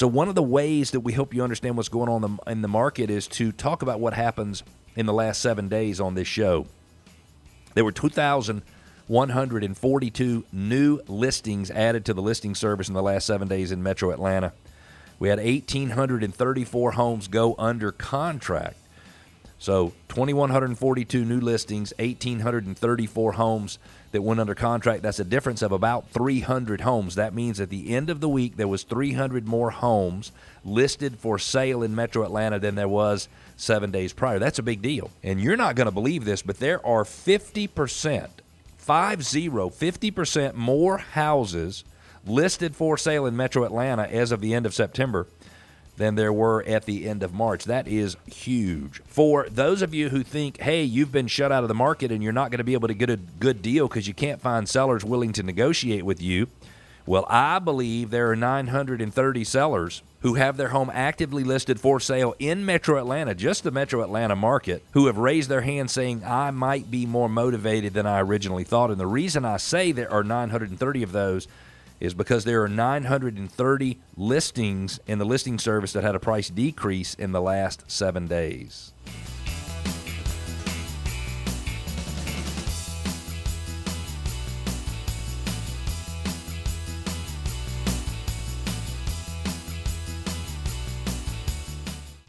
So, one of the ways that we help you understand what's going on in the market is to talk about what happens in the last seven days on this show. There were 2,142 new listings added to the listing service in the last seven days in metro Atlanta. We had 1,834 homes go under contract. So 2,142 new listings, 1,834 homes that went under contract. That's a difference of about 300 homes. That means at the end of the week there was 300 more homes listed for sale in Metro Atlanta than there was seven days prior. That's a big deal. And you're not going to believe this, but there are 50%, five zero, 50% more houses listed for sale in Metro Atlanta as of the end of September than there were at the end of March. That is huge. For those of you who think, hey, you've been shut out of the market and you're not going to be able to get a good deal because you can't find sellers willing to negotiate with you, well, I believe there are 930 sellers who have their home actively listed for sale in Metro Atlanta, just the Metro Atlanta market, who have raised their hand saying, I might be more motivated than I originally thought. And the reason I say there are 930 of those is because there are 930 listings in the listing service that had a price decrease in the last seven days.